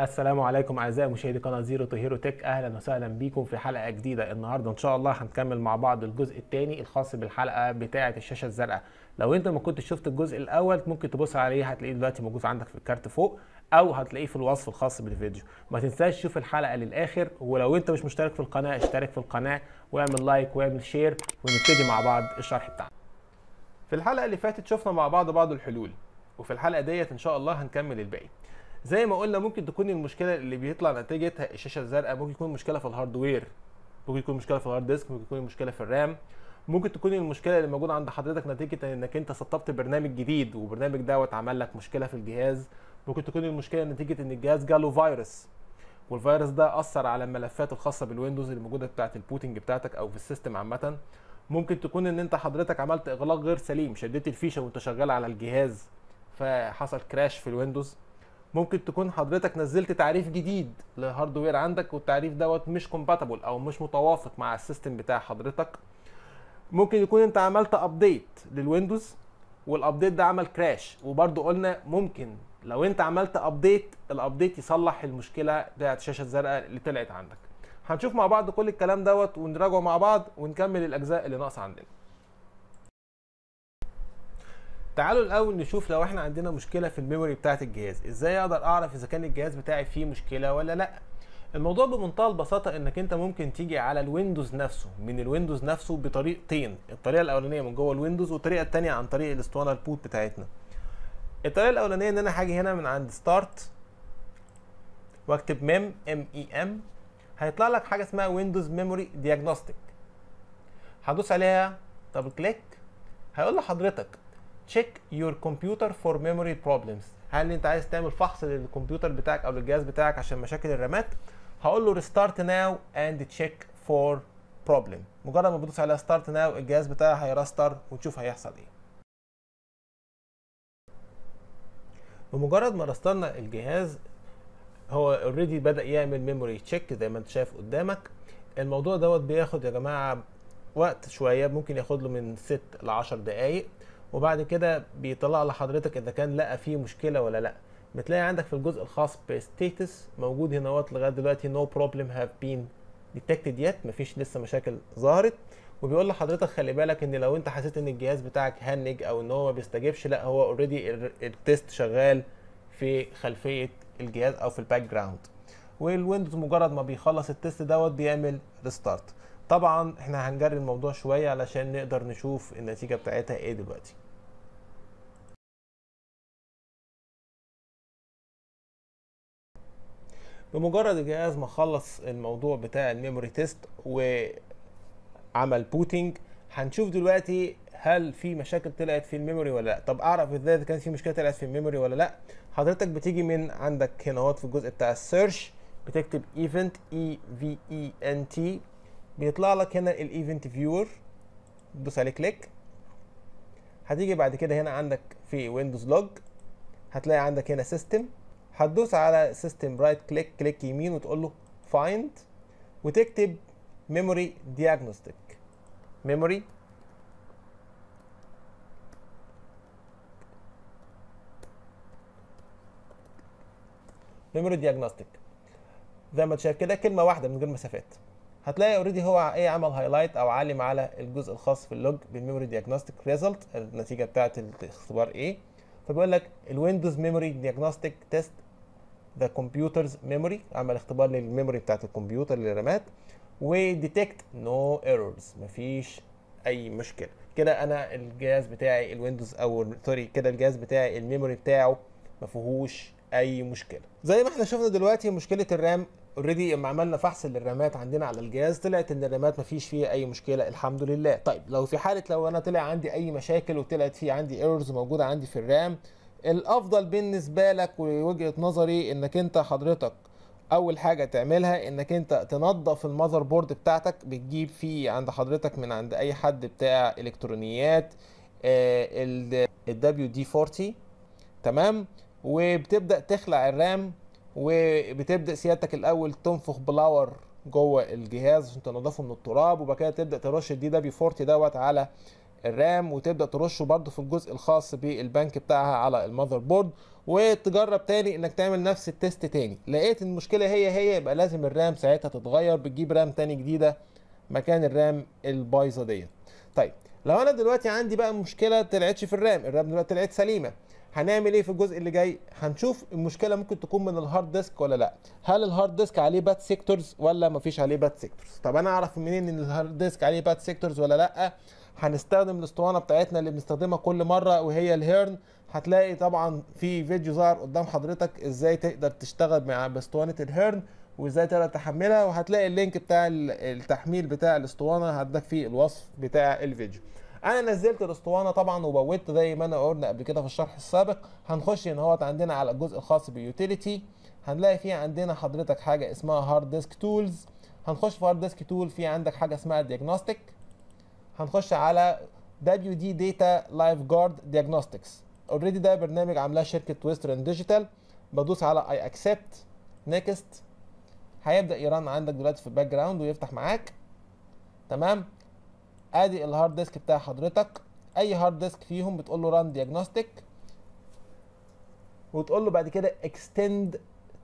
السلام عليكم أعزائي مشاهدي قناة Zero to Hero Tech أهلا وسهلا بيكم في حلقة جديدة. النهارده إن شاء الله هنكمل مع بعض الجزء الثاني الخاص بالحلقة بتاعة الشاشة الزرقاء. لو أنت ما كنتش شفت الجزء الأول ممكن تبص عليه هتلاقيه دلوقتي موجود عندك في ال card فوق أو هتلاقيه في الوصف الخاص بالفيديو. ما تنساش تشوف الحلقة للآخر ولو أنت مش مشترك في القناة اشترك في القناة واعمل like واعمل share ونبتدي مع بعض الشرح بتاعنا. في الحلقة اللي فاتت شفنا مع بعض بعض الحلول وفي الحلقة ديت إن شاء الله هنكمل الباقي. زي ما قلنا ممكن تكون المشكلة اللي بيطلع نتيجتها الشاشة الزرقاء ممكن يكون مشكلة في ال hardware ممكن يكون مشكلة في ال hard disk ممكن يكون مشكلة في ال RAM. ممكن تكون المشكلة اللي موجودة عند حضرتك نتيجة إنك أنت سطبت برنامج جديد وبرنامج دوت عمل لك مشكلة في الجهاز. ممكن تكون المشكلة نتيجة إن الجهاز جاله فيروس والفيروس ده أثر على الملفات الخاصة بال Windows اللي موجودة بتاعة ال booting بتاعتك أو في ال system عامة. ممكن تكون إن أنت حضرتك عملت إغلاق غير سليم شديت الفيشة وأنت شغال على الجهاز فحصل crash في ال Windows ممكن تكون حضرتك نزلت تعريف جديد لل hardware عندك والتعريف دوت مش compatible أو مش متوافق مع ال system بتاع حضرتك. ممكن يكون أنت عملت update لل Windows وال update ده عمل crash وبرضو قلنا ممكن لو أنت عملت update ال update يصلح المشكلة بتاعت الشاشه الزرقاء اللي طلعت عندك. هنشوف مع بعض كل الكلام دوت ونراجعه مع بعض ونكمل الأجزاء اللي ناقصة عندنا. تعالوا الأول نشوف لو إحنا عندنا مشكلة في ال memory بتاعة الجهاز. إزاي أقدر أعرف إذا كان الجهاز بتاعي فيه مشكلة ولا لأ؟ الموضوع بمنتهى البساطة إنك أنت ممكن تيجي على ال Windows نفسه من ال Windows نفسه بطريقتين الطريقة الأولانية من جوه ال Windows والطريقة الثانية عن طريق الاسطوانه ال boot بتاعتنا. الطريقة الأولانية إن أنا هاجي هنا من عند start وأكتب mem M E M هيطلع لك حاجة اسمها Windows Memory Diagnostic. هدوس عليها double click هيقول لحضرتك check your computer for memory problems هل انت عايز تعمل فحص للكمبيوتر بتاعك أو للجهاز بتاعك عشان مشاكل الرامات؟ هقول له restart now and check for problem مجرد ما بدوس على start now الجهاز بتاعي هيرستر ونشوف هيحصل إيه. بمجرد ما رسترنا الجهاز هو already بدأ يعمل memory check زي ما انت شايف قدامك. الموضوع دوت بياخد يا جماعة وقت شوية ممكن ياخد له من 6 ل 10 دقائق وبعد كده بيطلع لحضرتك إذا كان لقى فيه مشكلة ولا لأ. بتلاقي عندك في الجزء الخاص ب status موجود هنا وقت لغاية دلوقتي no problem have been detected yet مفيش لسه مشاكل ظهرت. وبيقول لحضرتك خلي بالك إن لو أنت حسيت إن الجهاز بتاعك هنج أو إن هو ما بيستجيبش لأ هو already ال test شغال في خلفية الجهاز أو في ال background والويندوز مجرد ما بيخلص ال test دوت بيعمل restart طبعا إحنا هنجري الموضوع شوية علشان نقدر نشوف النتيجة بتاعتها إيه دلوقتي. بمجرد الجهاز ما خلص الموضوع بتاع ال memory test وعمل booting هنشوف دلوقتي هل في مشاكل طلعت في ال memory ولا لأ. طب أعرف إزاي إذا كان في مشكلة طلعت في ال memory ولا لأ؟ حضرتك بتيجي من عندك هنا في الجزء بتاع ال search بتكتب event E V E N T بيطلع لك هنا ال Event Viewer تدوس عليه click هتيجي بعد كده هنا عندك في Windows Log هتلاقي عندك هنا System هتدوس على System right click click يمين وتقول له find وتكتب memory diagnostic memory memory diagnostic زي ما انت شايف كده كلمة واحدة من غير مسافات. هتلاقي already هو إيه عمل highlight أو علم على الجزء الخاص في ال log بال memory diagnostic result النتيجة بتاعة الاختبار إيه فبيقول لك ال Windows Memory Diagnostic test the computer's memory عمل اختبار لل memory بتاعة الكمبيوتر للرامات و detect no errors مفيش أي مشكلة. كده أنا الجهاز بتاعي الويندوز أو sorry كده الجهاز بتاعي ال memory بتاعه ما فيهوش أي مشكلة. زي ما إحنا شفنا دلوقتي مشكلة ال RAM already لما عملنا فحص للرامات عندنا على الجهاز طلعت إن الرامات مفيش فيها أي مشكلة الحمد لله. طيب لو في حالة لو أنا طلع عندي أي مشاكل وطلعت في عندي errors موجودة عندي في ال RAM الأفضل بالنسبة لك ووجهة نظري إنك أنت حضرتك أول حاجة تعملها إنك أنت تنظف ال motherboard بتاعتك بتجيب فيه عند حضرتك من عند أي حد بتاع إلكترونيات ال WD 40 تمام؟ وبتبدأ تخلع ال RAM وبتبدأ سيادتك الأول تنفخ blower جوه الجهاز عشان تنضفه من التراب وبعد كده تبدأ ترش ال DW 40 دوت على ال RAM وتبدأ ترشه برده في الجزء الخاص بالبنك بتاعها على ال motherboard وتجرب تاني إنك تعمل نفس ال test تاني. لقيت المشكلة هي هي يبقى لازم ال RAM ساعتها تتغير بتجيب RAM تاني جديدة مكان ال RAM البايظة ديت. طيب لو أنا دلوقتي عندي بقى مشكلة طلعتش في ال RAM ال RAM دلوقتي طلعت سليمة هنعمل إيه في الجزء اللي جاي؟ هنشوف المشكلة ممكن تكون من ال hard disk ولا لأ. هل ال hard disk عليه bad sectors ولا مفيش عليه bad sectors طب أنا أعرف منين إن ال hard disk عليه bad sectors ولا لأ؟ هنستخدم الأسطوانة بتاعتنا اللي بنستخدمها كل مرة وهي ال Hiren هتلاقي طبعا في فيديو ظهر قدام حضرتك إزاي تقدر تشتغل مع بأسطوانة ال Hiren وإزاي تقدر تحملها. وهتلاقي ال link بتاع التحميل بتاع الأسطوانة هداك في الوصف بتاع الفيديو. أنا نزلت الاسطوانه طبعا وبوت زي ما انا قلنا قبل كده في الشرح السابق. هنخش هنا اهوت عندنا على الجزء الخاص بال utility. هنلاقي فيه عندنا حضرتك حاجة اسمها hard disk tools هنخش في hard disk tool في عندك حاجة اسمها diagnostic هنخش على Data Lifeguard Diagnostics already ده برنامج عاملاه شركة Western Digital بدوس على I accept next هيبدأ ي run عندك دلوقتي في ال background ويفتح معاك. تمام؟ ادي ال hard disk بتاع حضرتك. اي hard disk فيهم بتقول له run diagnostic وتقول له بعد كده extend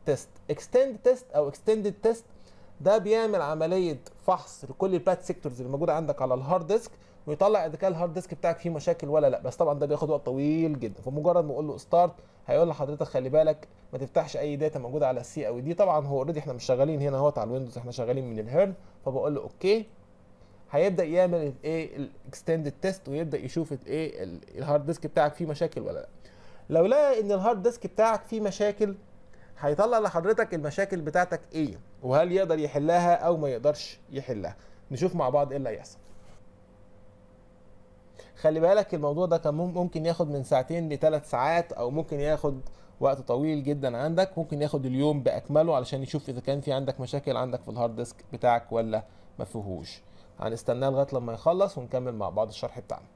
test extend test أو extended test ده بيعمل عملية فحص لكل ال bad sectors اللي موجودة عندك على ال hard disk ويطلع إذا كان ال hard disk بتاعك فيه مشاكل ولا لأ. بس طبعا ده بياخد وقت طويل جدا. فمجرد ما أقول له start هيقول لحضرتك خلي بالك ما تفتحش أي data موجودة على ال C أو D طبعا هو already إحنا مش شغالين هنا اهوت على الويندوز إحنا شغالين من ال Hiren فبقول له okay هيبدأ يعمل الايه ال extended test ويبدأ يشوف الايه ال hard disk بتاعك فيه مشاكل ولا لأ. لو لقى إن ال hard disk بتاعك فيه مشاكل هيطلع لحضرتك المشاكل بتاعتك إيه؟ وهل يقدر يحلها أو ما يقدرش يحلها؟ نشوف مع بعض إيه اللي هيحصل. خلي بالك الموضوع ده كان ممكن ياخد من ساعتين لثلاث ساعات أو ممكن ياخد وقت طويل جدا عندك. ممكن ياخد اليوم بأكمله علشان يشوف إذا كان في عندك مشاكل عندك في ال hard disk بتاعك ولا ما فيهوش. هنستناه لغاية لما يخلص ونكمل مع بعض الشرح بتاعنا.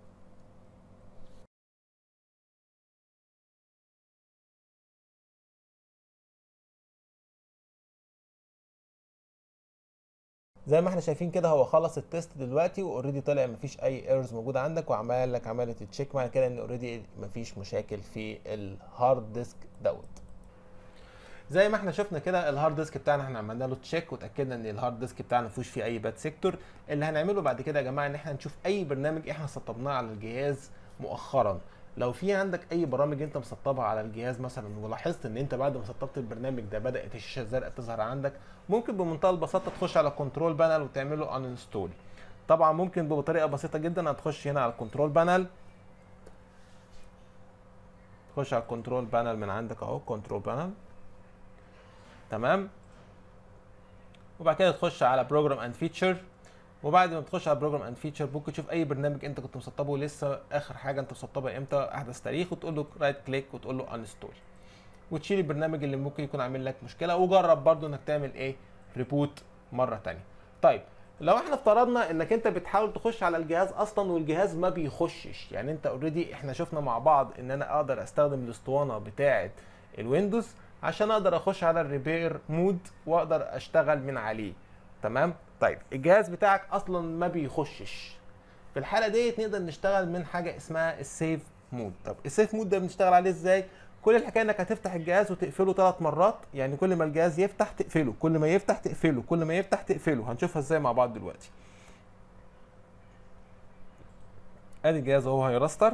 زي ما إحنا شايفين كده هو خلص ال test دلوقتي و already طلع مفيش أي errors موجودة عندك وعمل لك عمليه check معنى كده إن already مفيش مشاكل في ال hard disk دوت. زي ما إحنا شفنا كده ال hard disk بتاعنا إحنا عملنا له check وتأكدنا إن ال hard disk بتاعنا ما فيهوش فيه أي bad sector اللي هنعمله بعد كده يا جماعة إن إحنا نشوف أي برنامج إحنا سطبناه على الجهاز مؤخرا. لو في عندك أي برامج أنت مسطبها على الجهاز مثلا ولاحظت إن أنت بعد ما سطبت البرنامج ده بدأت الشاشة الزرقاء تظهر عندك ممكن بمنتهى البساطة تخش على control panel وتعمل له uninstall طبعا ممكن بطريقة بسيطة جدا هتخش هنا على ال control panel تخش على ال control panel من عندك أهو control panel تمام؟ وبعد كده تخش على program and feature وبعد ما تخش على program and feature ممكن تشوف أي برنامج أنت كنت مسطبه لسه آخر حاجة أنت مسطبها إمتى أحدث تاريخ وتقول له right click وتقول له uninstall وتشيل البرنامج اللي ممكن يكون عامل لك مشكلة وجرب برضو إنك تعمل إيه؟ reboot مرة ثانية طيب لو إحنا افترضنا إنك أنت بتحاول تخش على الجهاز أصلا والجهاز ما بيخشش. يعني أنت already إحنا شفنا مع بعض إن أنا أقدر أستخدم الأسطوانة بتاعة ال Windows. عشان أقدر اخش على ال repair mode واقدر اشتغل من عليه. تمام؟ طيب الجهاز بتاعك أصلا ما بيخشش. في الحالة ديت نقدر نشتغل من حاجة اسمها ال safe mode. طب ال safe mode ده بنشتغل عليه إزاي؟ كل الحكاية انك هتفتح الجهاز وتقفله ثلاث مرات يعني كل ما الجهاز يفتح تقفله كل ما يفتح تقفله كل ما يفتح تقفله. هنشوفها إزاي مع بعض دلوقتي. ادي الجهاز اهو هيرستر.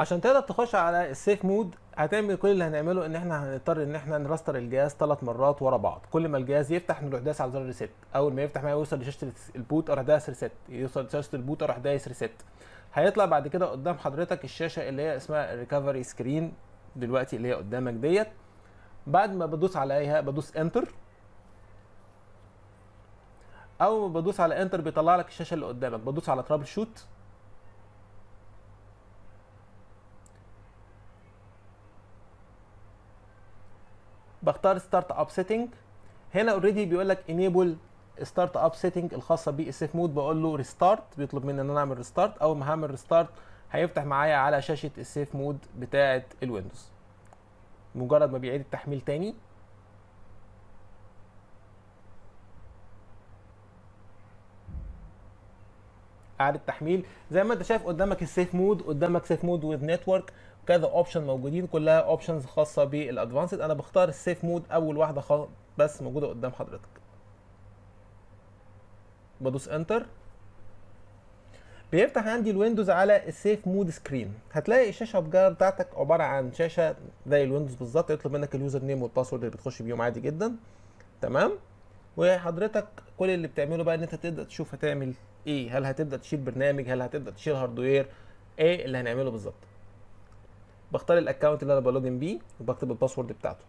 عشان تقدر تخش على ال safe mode هتعمل كل اللي هنعمله إن إحنا هنضطر إن إحنا نرستر الجهاز ثلاث مرات ورا بعض. كل ما الجهاز يفتح نروح داس على زر reset أول ما يفتح ما يوصل لشاشة ال boot أروح داس reset يوصل لشاشة ال boot أروح دايس reset هيطلع بعد كده قدام حضرتك الشاشة اللي هي اسمها recovery screen دلوقتي اللي هي قدامك ديت. بعد ما بدوس عليها بدوس enter أول ما بدوس على enter بيطلع لك الشاشة اللي قدامك. بدوس على troubleshoot بختار startup setting هنا already بيقول لك enable startup setting الخاصه بال safe mode بقول له restart بيطلب مني إن أنا أعمل restart أول ما هعمل restart هيفتح معايا على شاشة ال safe mode بتاعه ال Windows. مجرد ما بيعيد التحميل تاني. اعاده تحميل زي ما أنت شايف قدامك ال safe mode قدامك safe mode with network كذا option موجودين كلها options خاصة بال advanced أنا بختار ال safe mode أول واحدة خالص بس موجودة قدام حضرتك. بدوس enter بيفتح عندي ال Windows على ال safe mode screen هتلاقي الشاشة بتاعتك عبارة عن شاشة زي ال Windows بالظبط يطلب منك ال user name وال password اللي بتخش بيهم عادي جدا. تمام؟ وحضرتك كل اللي بتعمله بقى إن أنت تبدأ تشوف هتعمل إيه. هل هتبدأ تشيل برنامج؟ هل هتبدأ تشيل hardware إيه اللي هنعمله بالظبط؟ بختار ال account اللي أنا ب login بيه وبكتب ال password بتاعته.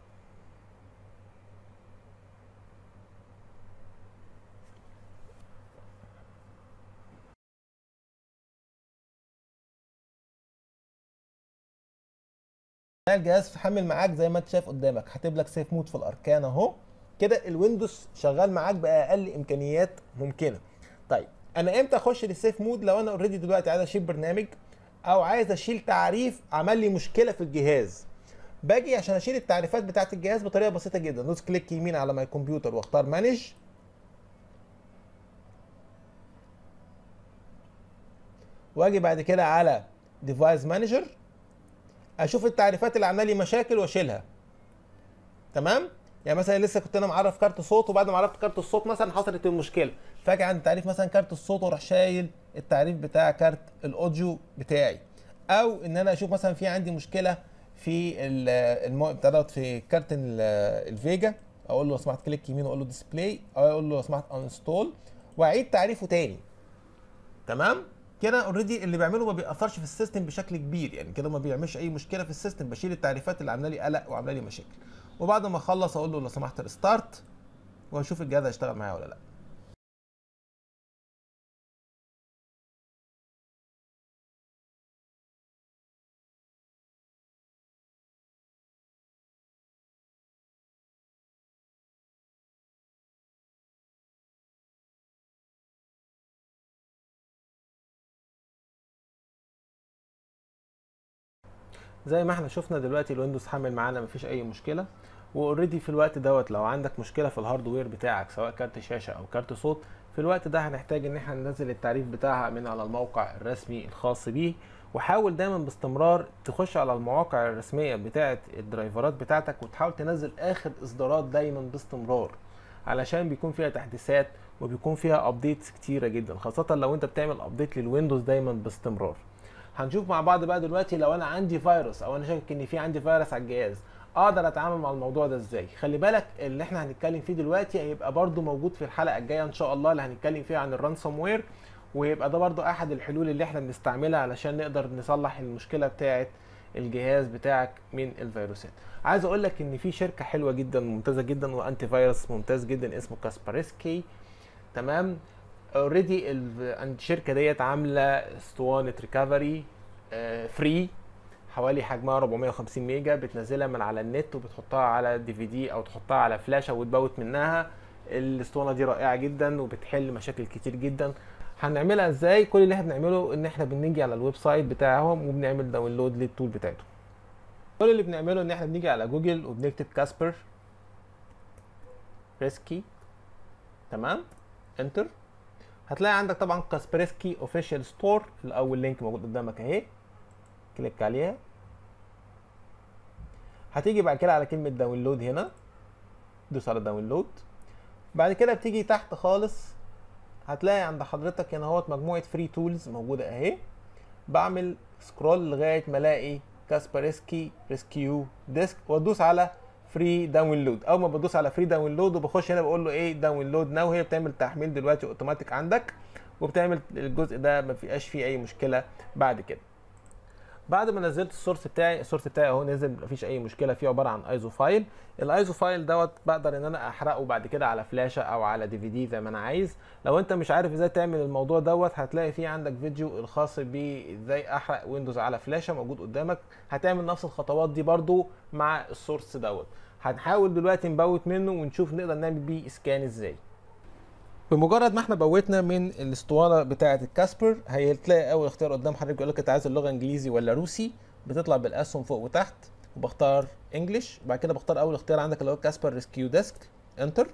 الجهاز حمل معاك زي ما انت شايف قدامك. هتكتب لك safe mode في الأركان أهو. كده ال Windows شغال معاك بأقل إمكانيات ممكنة. طيب أنا إمتى أخش لل safe mode لو أنا already دلوقتي عايز أشيل برنامج؟ أو عايز أشيل تعريف عمل لي مشكلة في الجهاز. باجي عشان أشيل التعريفات بتاعة الجهاز بطريقة بسيطة جدا. دوس click يمين على my computer واختار manage. وأجي بعد كده على device manager أشوف التعريفات اللي عاملة لي مشاكل وأشيلها. تمام؟ يعني مثلا لسه كنت أنا معرف كارت صوت وبعد ما عرفت كارت الصوت مثلا حصلت المشكلة. فأجي عند تعريف مثلا كارت الصوت وأروح شايل التعريف بتاع كارت ال audio بتاعي. أو إن أنا أشوف مثلا في عندي مشكلة في المو... في كارت ال VGA أقول له لو سمحت click يمين وأقول له disable أو أقول له لو سمحت uninstall وأعيد تعريفه تاني. تمام؟ كده already اللي بعمله ما بيأثرش في ال system بشكل كبير يعني كده ما بيعملش أي مشكلة في ال system. بشيل التعريفات اللي عاملة لي قلق وعاملة لي مشاكل. وبعد ما أخلص أقول له لو سمحت ريستارت وأشوف الجهاز هيشتغل معايا ولا لأ. زي ما إحنا شفنا دلوقتي ال Windows حامل معانا مفيش أي مشكلة. و already في الوقت دوت لو عندك مشكلة في ال hardware بتاعك سواء كارت شاشة أو كارت صوت في الوقت ده هنحتاج إن إحنا ننزل التعريف بتاعها من على الموقع الرسمي الخاص بيه. وحاول دايما باستمرار تخش على المواقع الرسمية بتاعه الدرايفرات بتاعتك وتحاول تنزل آخر إصدارات دايما باستمرار علشان بيكون فيها تحديثات وبيكون فيها updates كتيرة جدا خاصة لو أنت بتعمل update لل Windows دايما باستمرار. هنشوف مع بعض بقى دلوقتي لو أنا عندي فيروس أو أنا شاكك ان في عندي فيروس على الجهاز أقدر أتعامل مع الموضوع ده إزاي؟ خلي بالك اللي إحنا هنتكلم فيه دلوقتي هيبقى برده موجود في الحلقة الجاية إن شاء الله اللي هنتكلم فيها عن ال ransomware ويبقى ده برده أحد الحلول اللي إحنا بنستعملها علشان نقدر نصلح المشكلة بتاعه الجهاز بتاعك من الفيروسات. عايز أقول لك إن في شركة حلوة جدا ممتازة جدا و antivirus ممتاز جدا اسمه Kaspersky تمام؟ already الشركة ديت عاملة اسطوانة recovery free حوالي حجمها 450 ميجا بتنزلها من على النت وبتحطها على DVD أو تحطها على فلاشة وتبوت منها. الاسطوانة دي رائعة جدا وبتحل مشاكل كتير جدا. هنعملها إزاي؟ كل اللي إحنا بنعمله إن إحنا بنيجي على ال website بتاعهم وبنعمل download لل tool بتاعتهم. كل اللي بنعمله إن إحنا بنيجي على جوجل وبنكتب Kasper rescue تمام؟ enter هتلاقي عندك طبعا Kaspersky official store الأول link موجود قدامك أهي. click عليها. هتيجي بعد كده على كلمة download هنا. دوس على download بعد كده بتيجي تحت خالص هتلاقي عند حضرتك هنا أهوت مجموعة free tools موجودة أهي. بعمل scroll لغاية ما ألاقي Kaspersky Rescue Disk وأدوس على free download أول ما بدوس على free download وبخش هنا بقول له إيه download now هي بتعمل تحميل دلوقتي اوتوماتيك عندك وبتعمل الجزء ده ما فيهاش فيه أي مشكلة بعد كده. بعد ما نزلت ال source بتاعي ال source بتاعي أهو نزل مفيش أي مشكلة. فيه عبارة عن ISO file ال ISO file دوت بقدر إن أنا أحرقه بعد كده على فلاشه أو على DVD زي ما أنا عايز. لو أنت مش عارف إزاي تعمل الموضوع دوت هتلاقي فيه عندك فيديو الخاص بازاي أحرق ويندوز على فلاشه موجود قدامك. هتعمل نفس الخطوات دي برده مع ال source دوت. هنحاول دلوقتي نبوت منه ونشوف نقدر نعمل بيه scan إزاي. بمجرد ما إحنا بوتنا من الاسطوانة بتاعة ال Kasper هتلاقي أول اختيار قدام حضرتك يقول لك أنت عايز اللغة إنجليزي ولا روسي بتطلع بالأسهم فوق وتحت وبختار English بعد كده بختار أول اختيار عندك اللي هو Kasper Rescue Disk enter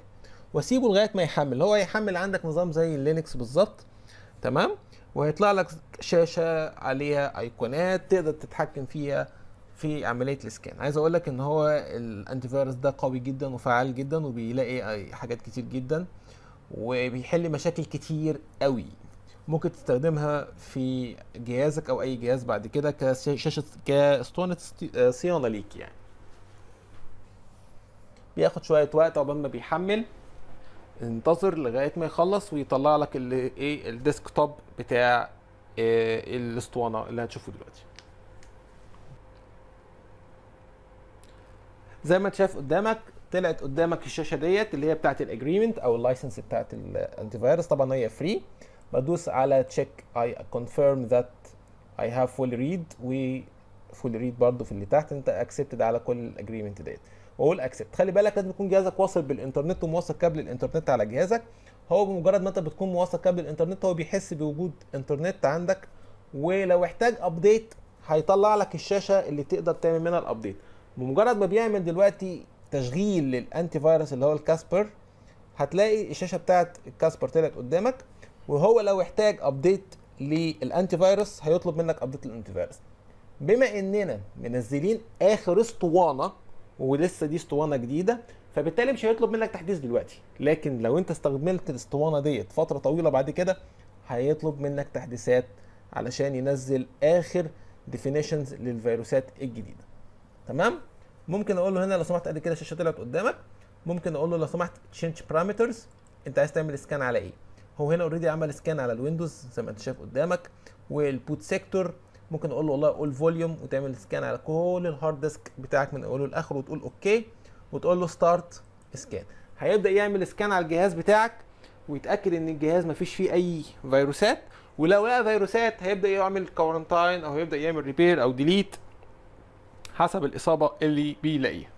وأسيبه لغاية ما يحمل. هو يحمل عندك نظام زي ال Linux بالظبط. تمام؟ وهيطلع لك شاشة عليها أيقونات تقدر تتحكم فيها في عملية الاسكان عايز أقول لك إن هو الانتي فيروس ده قوي جدا وفعال جدا وبيلاقي حاجات كتير جدا وبيحل مشاكل كتير قوي. ممكن تستخدمها في جهازك أو أي جهاز بعد كده كشاشة كاسطوانة صيانة ليك يعني. بياخد شوية وقت عقبال ما بيحمل انتظر لغاية ما يخلص ويطلع لك إيه ال desktop بتاع إيه الاسطوانة اللي هتشوفه دلوقتي. زي ما انت شايف قدامك طلعت قدامك الشاشة ديت اللي هي بتاعت ال agreement أو ال license بتاعت ال antivirus طبعا هي free بدوس على check I confirm that I have fully read و fully read برضه في اللي تحت. انت accepted على كل ال agreement ديت. واقول accept خلي بالك لازم يكون جهازك واصل بالإنترنت وموصل كابل الإنترنت على جهازك. هو بمجرد ما انت بتكون موصل كابل الإنترنت هو بيحس بوجود إنترنت عندك. ولو احتاج update هيطلع لك الشاشة اللي تقدر تعمل منها ال update بمجرد ما بيعمل دلوقتي تشغيل لل antivirus اللي هو ال Kasper هتلاقي الشاشة بتاعت ال Kasper طلعت قدامك وهو لو احتاج update لل antivirus هيطلب منك update لل antivirus بما اننا منزلين آخر اسطوانة ولسه دي اسطوانة جديدة فبالتالي مش هيطلب منك تحديث دلوقتي. لكن لو انت استخدمت الاسطوانة ديت فترة طويلة بعد كده هيطلب منك تحديثات علشان ينزل آخر definitions للفيروسات الجديدة. تمام؟ ممكن أقول له هنا لو سمحت أدي كده الشاشه طلعت قدامك. ممكن أقول له لو سمحت change parameters أنت عايز تعمل scan على إيه؟ هو هنا already عمل scan على الويندوز زي ما أنت شايف قدامك. وال boot sector ممكن أقول له والله all volume وتعمل scan على كل ال hard disk بتاعك من أوله لآخره وتقول okay وتقول له start scan هيبدأ يعمل scan على الجهاز بتاعك ويتأكد إن الجهاز ما فيش فيه أي فيروسات. ولو لقى فيروسات هيبدأ يعمل quarantine أو هيبدأ يعمل repair أو delete حسب الإصابة اللي بيلاقيها.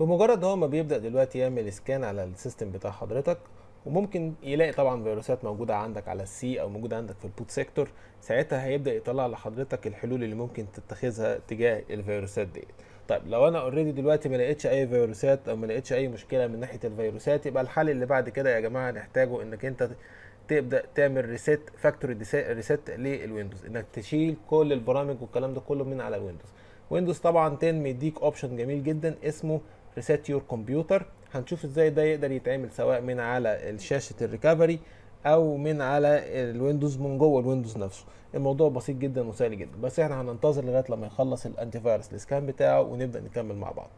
بمجرد هو ما بيبدأ دلوقتي يعمل scan على ال system بتاع حضرتك وممكن يلاقي طبعا فيروسات موجودة عندك على ال C أو موجودة عندك في ال boot sector ساعتها هيبدأ يطلع لحضرتك الحلول اللي ممكن تتخذها تجاه الفيروسات ديت. طيب لو أنا already دلوقتي ما لقيتش أي فيروسات أو ما لقيتش أي مشكلة من ناحية الفيروسات يبقى الحل اللي بعد كده يا جماعة نحتاجه إنك أنت تبدأ تعمل reset factory reset للويندوز. إنك تشيل كل البرامج والكلام ده كله من على الويندوز ويندوز طبعا 10 مديك option جميل جدا اسمه reset your computer هنشوف إزاي ده يقدر يتعمل سواء من على شاشه ال recovery أو من على الويندوز من جوه الويندوز نفسه. الموضوع بسيط جدا وسهل جدا. بس إحنا هننتظر لغاية لما يخلص ال antivirus ال scan بتاعه ونبدأ نكمل مع بعض.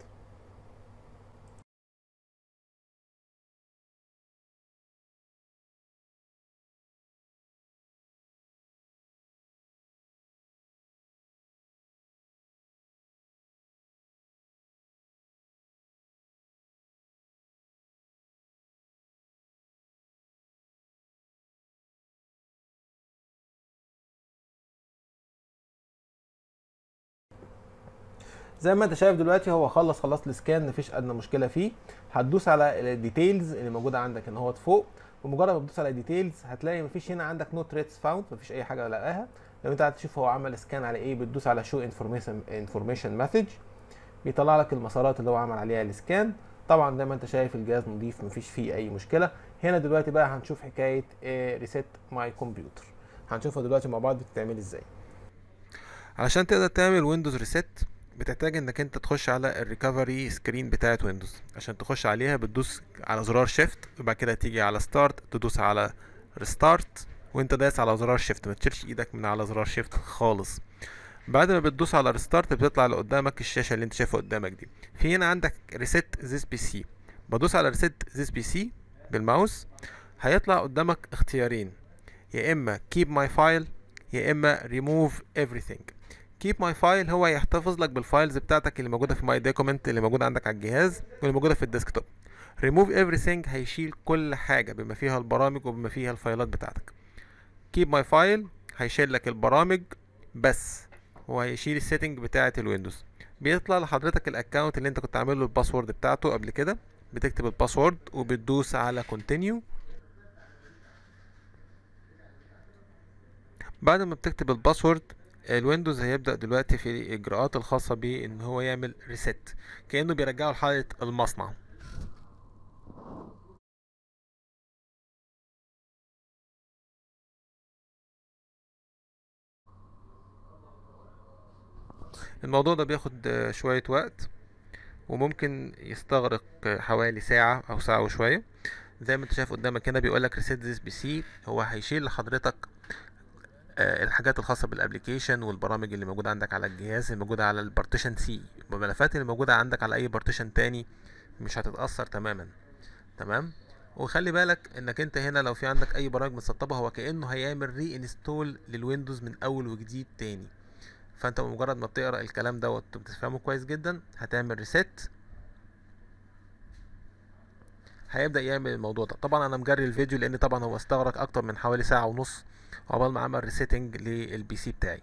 زي ما انت شايف دلوقتي هو خلص خلاص ال scan مفيش أدنى مشكلة فيه. هتدوس على ال details اللي موجودة عندك إن هو فوق. بمجرد ما تدوس على details هتلاقي مفيش هنا عندك no threats found مفيش أي حاجة لقاها. لو أنت عايز تشوف هو عمل scan على إيه بتدوس على show information information message بيطلع لك المسارات اللي هو عمل عليها ال scan طبعا زي ما أنت شايف الجهاز نظيف مفيش فيه أي مشكلة. هنا دلوقتي بقى هنشوف حكاية reset my computer هنشوفها دلوقتي مع بعض بتتعمل إزاي. علشان تقدر تعمل ويندوز reset بتحتاج إنك أنت تخش على ال recovery screen بتاعت ويندوز عشان تخش عليها بتدوس على زرار shift وبعد كده تيجي على start تدوس على restart وأنت دايس على زرار shift ما تشيلش إيدك من على زرار shift خالص. بعد ما بتدوس على restart بتطلع لقدامك الشاشة اللي أنت شايفها قدامك دي. في هنا عندك reset this PC بدوس على reset this PC بال mouse. هيطلع قدامك اختيارين. يا إما keep my file يا إما remove everything. Keep my file. هو يحتفظ لك بال files بتاعتك اللي موجودة في my document اللي موجودة عندك على الجهاز واللي موجودة في ال desktop. Remove everything هيشيل كل حاجة بما فيها البرامج وبما فيها الفايلات بتاعتك. Keep my file هيشيل لك البرامج بس وهيشيل ال setting بتاعة الويندوز. بيطلع لحضرتك ال account اللي انت كنت عامل له ال password بتاعته قبل كده. بتكتب ال password وبتدوس على continue. بعد ما بتكتب ال password ال Windows هيبدأ دلوقتي في الإجراءات الخاصة بيه إن هو يعمل reset كأنه بيرجعه لحالة المصنع. الموضوع ده بياخد شوية وقت وممكن يستغرق حوالي ساعة أو ساعة وشوية. زي ما أنت شايف قدامك هنا بيقولك reset this PC هو هيشيل لحضرتك الحاجات الخاصة بال application والبرامج اللي موجودة عندك على الجهاز اللي موجودة على ال partition C الملفات اللي موجودة عندك على أي partition تاني مش هتتأثر تماما. تمام؟ وخلي بالك إنك أنت هنا لو في عندك أي برامج متسطبة هو كأنه هيعمل reinstall لل Windows من أول وجديد تاني. فأنت بمجرد ما بتقرأ الكلام دوت وبتفهمه كويس جدا هتعمل reset هيبدأ يعمل الموضوع ده. طبعا أنا مجري الفيديو لأن طبعا هو استغرق أكتر من حوالي ساعة ونص. عقبال ما عمل resetting لل PC بتاعي.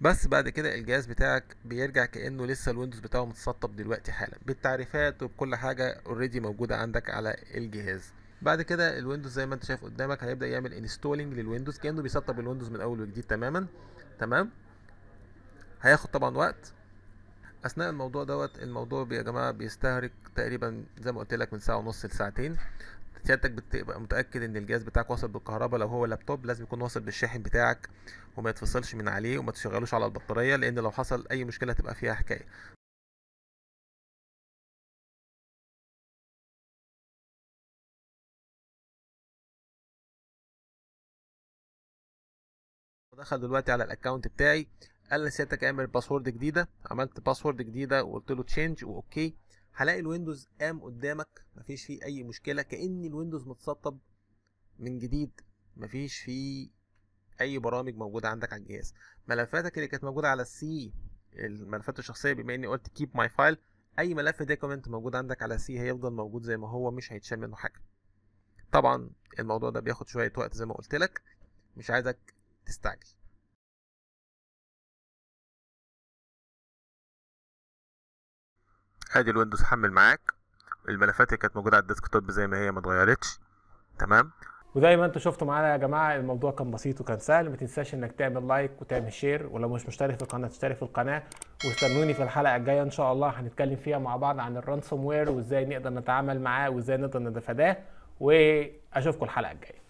بس بعد كده الجهاز بتاعك بيرجع كأنه لسه ال Windows بتاعه متسطب دلوقتي حالا. بالتعريفات وبكل حاجة already موجودة عندك على الجهاز. بعد كده ال Windows زي ما انت شايف قدامك هيبدأ يعمل installing لل Windows كأنه بيسطب ال Windows من أول وجديد. تماما؟ تمام؟ هياخد طبعا وقت. أثناء الموضوع دوت الموضوع يا جماعة بيستهلك تقريبا زي ما قلت لك من ساعة ونص لساعتين. سيادتك بتبقى متأكد إن الجهاز بتاعك واصل بالكهرباء لو هو لابتوب لازم يكون واصل بالشاحن بتاعك وما يتفصلش من عليه وما تشغلوش على البطارية لأن لو حصل أي مشكلة هتبقى فيها حكاية. دخل دلوقتي على ال account بتاعي قال لي سيادتك اعمل password جديدة عملت password جديدة وقلت له change و okay. هلاقي ال Windows قام قدامك مفيش فيه أي مشكلة كأن ال Windows متسطب من جديد مفيش فيه أي برامج موجودة عندك على الجهاز. ملفاتك اللي كانت موجودة على ال C الملفات الشخصية بما إني قلت keep my file أي ملف document موجود عندك على C هيفضل موجود زي ما هو مش هيتشال منه حاجة. طبعا الموضوع ده بياخد شوية وقت زي ما قلت لك مش عايزك تستعجل. ادي ال Windows حمل معاك. الملفات اللي كانت موجودة على ال desktop زي ما هي ما اتغيرتش. تمام؟ وزي ما أنتم شفتوا معانا يا جماعة الموضوع كان بسيط وكان سهل. ما تنساش إنك تعمل like وتعمل share. ولو مش مشترك في القناة تشترك في القناة. واستنوني في الحلقة الجاية إن شاء الله هنتكلم فيها مع بعض عن ال ransomware وإزاي نقدر نتعامل معاه وإزاي نقدر نتفاداه. وأشوفكم الحلقة الجاية.